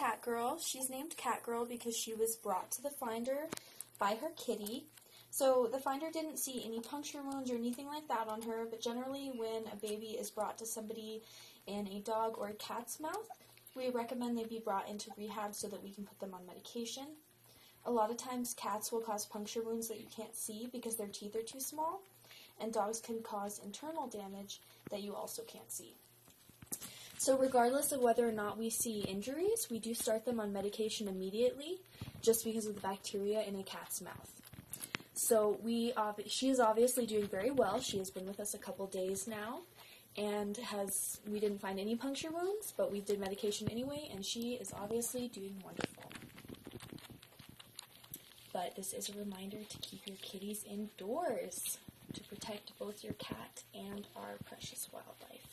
Cat Girl. She's named Cat Girl because she was brought to the finder by her kitty. So the finder didn't see any puncture wounds or anything like that on her, but generally when a baby is brought to somebody in a dog or a cat's mouth, we recommend they be brought into rehab so that we can put them on medication. A lot of times cats will cause puncture wounds that you can't see because their teeth are too small, and dogs can cause internal damage that you also can't see. So regardless of whether or not we see injuries, we do start them on medication immediately just because of the bacteria in a cat's mouth. So we, she is obviously doing very well. She has been with us a couple days now, and has we didn't find any puncture wounds, but we did medication anyway, and she is obviously doing wonderful. But this is a reminder to keep your kitties indoors to protect both your cat and our precious wildlife.